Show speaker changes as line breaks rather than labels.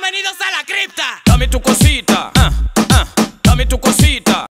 Bienvenidos a la cripta.
Dame tu cosita, ah, ah, dame tu cosita.